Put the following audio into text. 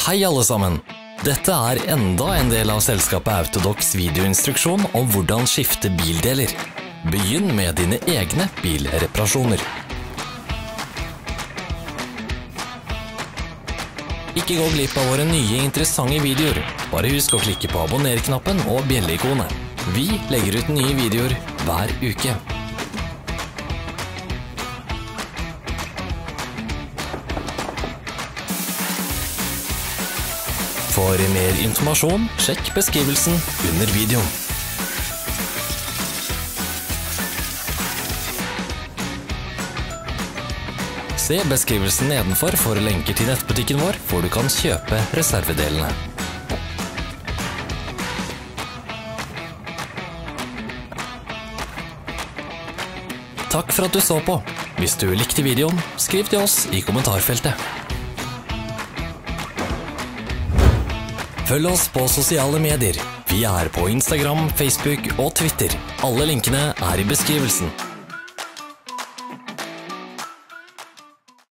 Hei alle sammen! Dette er enda en del av selskapet Autodox videoinstruksjon om hvordan skifte bildeler. Begynn med dine egne bilreparasjoner. Ikke gå glipp av våre nye interessante videoer. Bare husk å klikke på abonner-knappen og bjelleikonet. Vi legger ut nye videoer hver uke. For mer informasjon, sjekk beskrivelsen under videoen. Se beskrivelsen nedenfor for lenker til nettbutikken vår, hvor du kan kjøpe reservedelene. Takk for at du så på. Hvis du likte videoen, skriv til oss i kommentarfeltet. Følg oss på sosiale medier. Vi er på Instagram, Facebook og Twitter. Alle linkene er i beskrivelsen.